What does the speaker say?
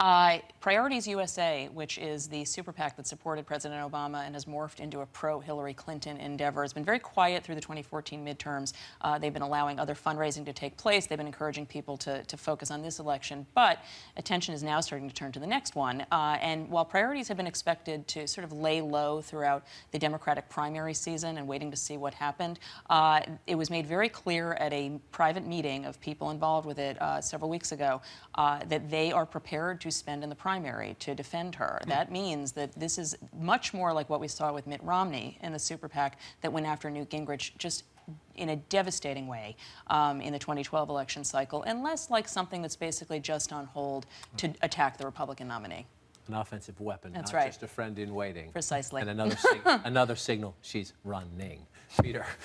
Uh, Priorities USA, which is the super PAC that supported President Obama and has morphed into a pro Hillary Clinton endeavor, has been very quiet through the 2014 midterms. Uh, they've been allowing other fundraising to take place. They've been encouraging people to, to focus on this election. But attention is now starting to turn to the next one. Uh, and while priorities have been expected to sort of lay low throughout the Democratic primary season and waiting to see what happened, uh, it was made very clear at a private meeting of people involved with it uh, several weeks ago uh, that they are prepared to spend in the primary to defend her. Hmm. That means that this is much more like what we saw with Mitt Romney in the super PAC that went after Newt Gingrich just in a devastating way um, in the 2012 election cycle, and less like something that's basically just on hold to attack the Republican nominee. An offensive weapon, That's not right. just a friend in waiting. Precisely. And another, sig- another signal she's running. Peter.